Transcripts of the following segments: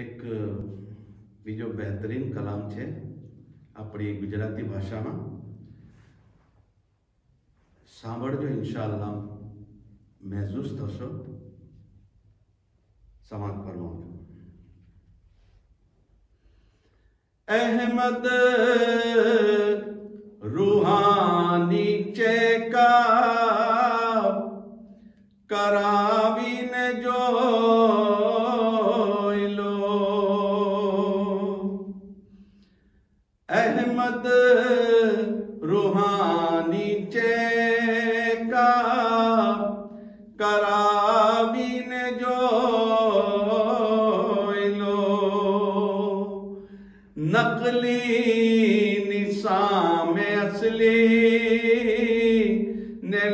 એક બીજો બહેતરીન કલામ છે આપણી ગુજરાતી ભાષામાં સાંભળજો ઇન્શાઅલ્લાહ મહેસૂસ થશો સમાજ ફરમાવજો અહેમદ રૂહાની ચેકા કરાવીને જોઈ ને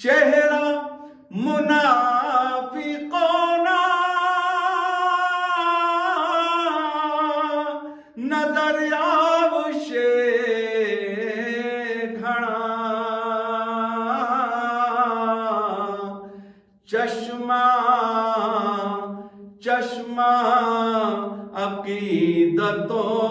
ચહેરા મુનાફિકોના નજર આવશે ઘણા. ચશ્મા ચશ્મા અકીદતોના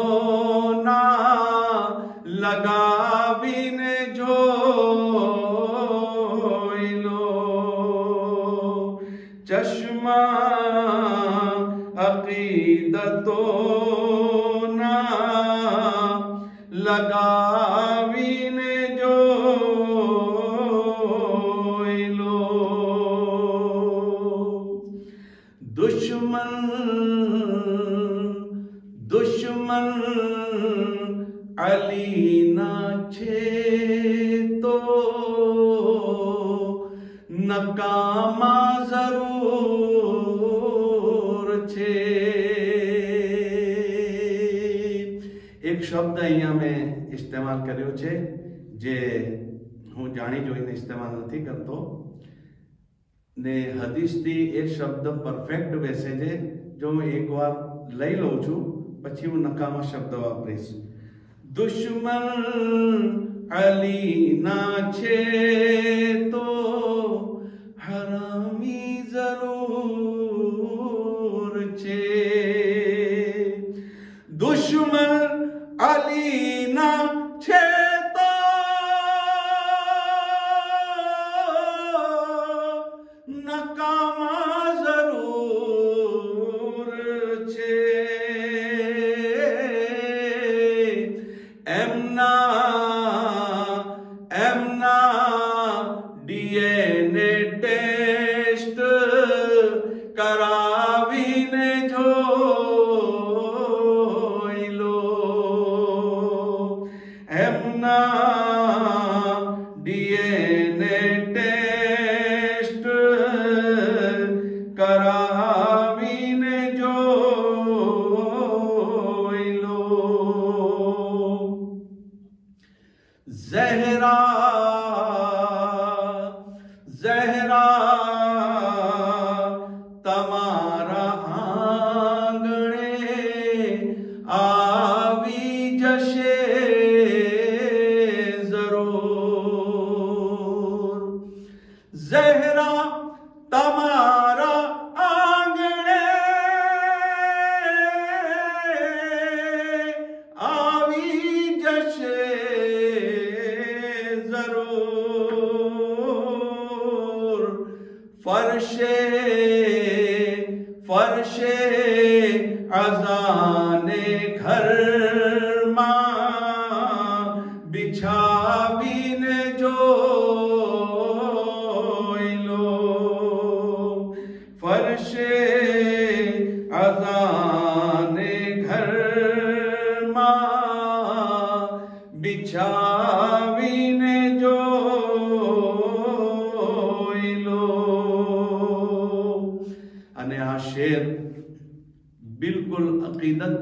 નકામા જરૂર છે એક શબ્દ અહીંયા મેં ઇસ્તેમાલ કર્યો છે, જે હું જાણી જોઈને ઇસ્તેમાલ નથી કરતો. ને હદીસથી એ શબ્દ પરફેક્ટ બેસે છે. જો હું એકવાર લઈ લઉં છું, પછી હું નકામા શબ્દ વાપરીશ. દુશ્મન અલીના છે. I'm not Zehra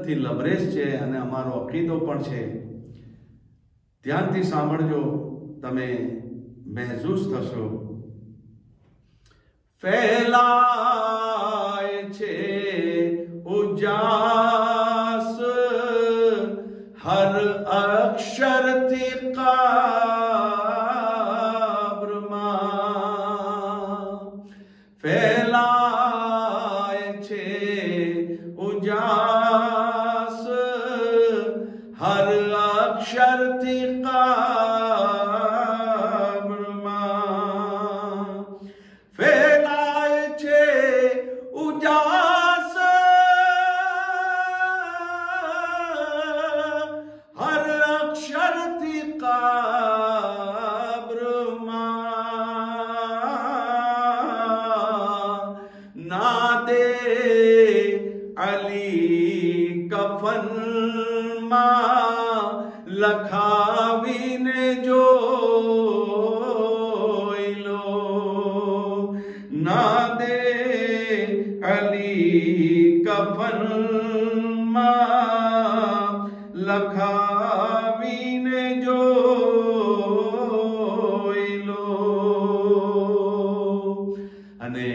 અકીદતથી લબરેજ છે અને અમારો અકીદો પણ છે. ધ્યાનથી સાંભળજો, તમે મહેસૂસ થશો. ફેલાય છે ઉજાસ અલી કફનમાં લખાવીને જો અને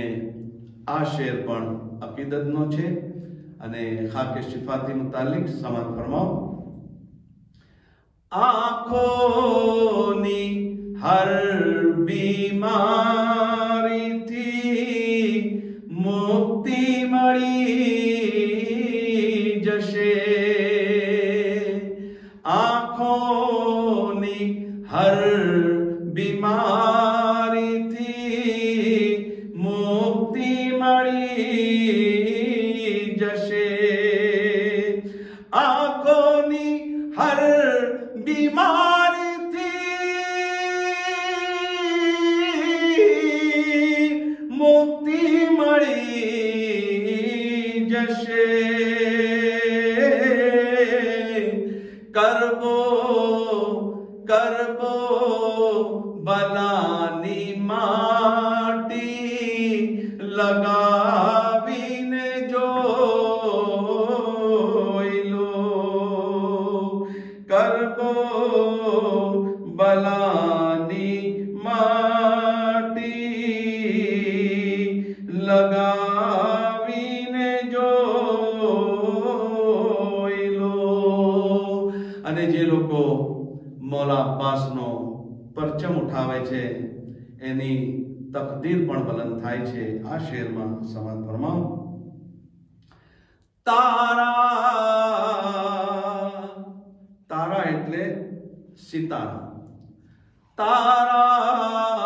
આ શેર પણ અકીદતનો છે અને ખાકે શિફાતી મુતાલિક સમાન ફરમાવો. આંખોની હર બીમારીથી પરચમ ઉઠાવે છે. એની તકદીર પણ બલંદ થાય છે આ શેરમાં સમાન ફરમાવો તારા તારા એટલે સિતારા. તારા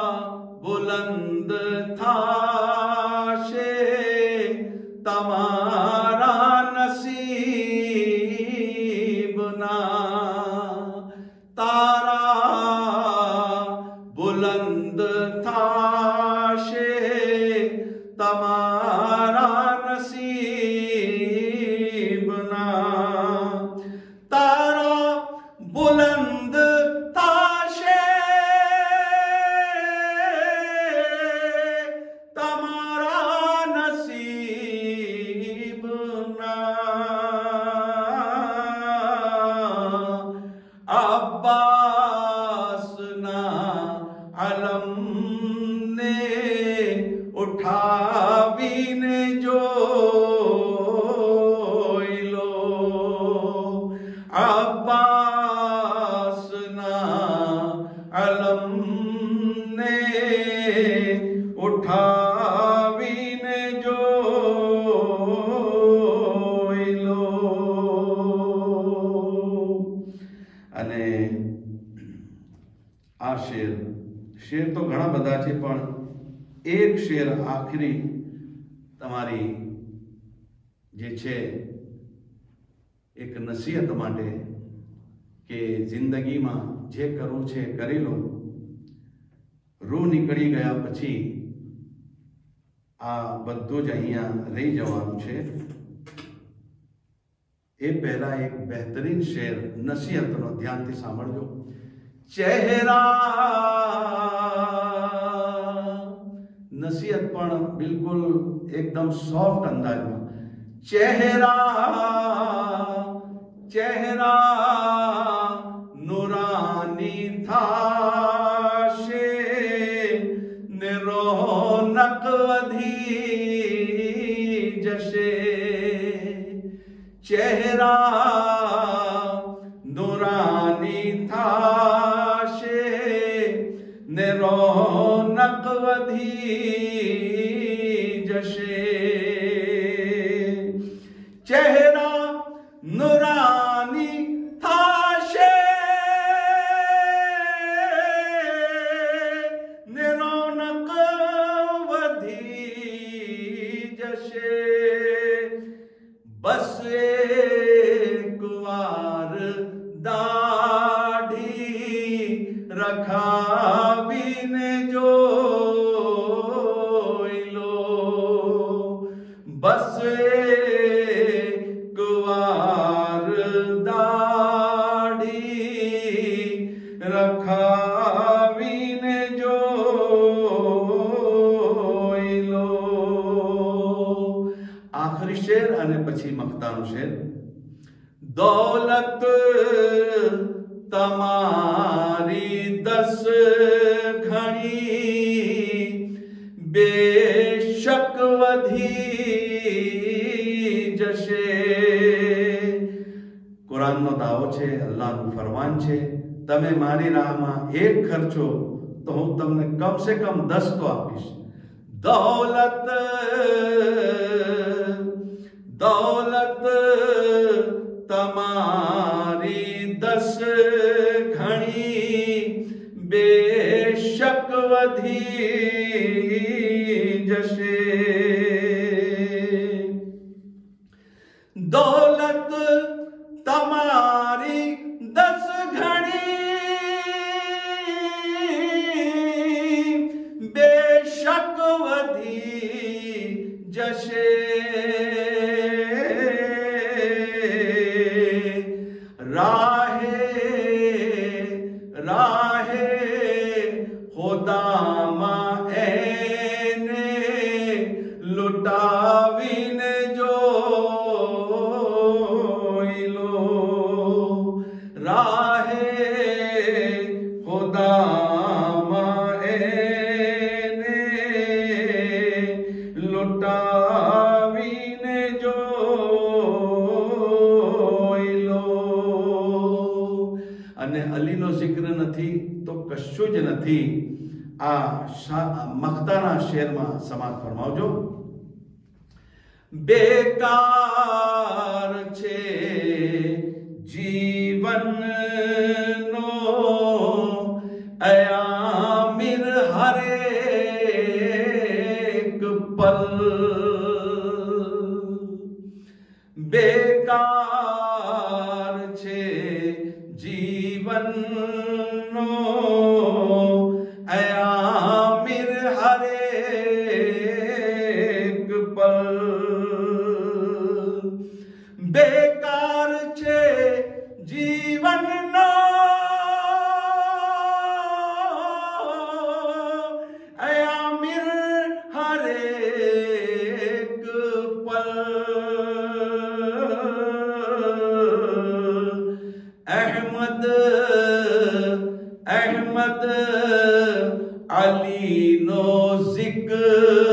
અલમને ઉઠાવીને જો અને આ શેર શેર તો ઘણા બધા છે, પણ એક શેર આખરી તમારી જે છે, એક નસીહત માટે કે જિંદગીમાં જે કરવું છે કરી લો રૂ નીકળી ગયા પછી આ બધું જ અહીંયા રહી જવાનું છે. એ પહેલા એક બહેતરીન શેર નસીહતનો ધ્યાનથી સાંભળજો. ચહેરા નસીહત પણ બિલકુલ એકદમ સોફ્ટ અંદાજમાં. ચહેરા ચહેરા મક્તાનું શેર દોલત તમારી દસ ઘણી બેશક વધી જશે. કુરાનનો દાવો છે, અલ્લાહનું ફરમાન છે, તમે મારી રાહમાં એક ખર્ચો તો હું તમને કમસે કમ દસ તો આપીશ. દૌલત દૌલત તમારી દસ ઘણી બેશક વધી જશે. દોલત તમારી સમાપ્ત ફરમાવજો. બેકાર છે બેકાર છે જીવનનો. અયામિર હરેક પલ. અહેમદ અહેમદ અલીનો જિકર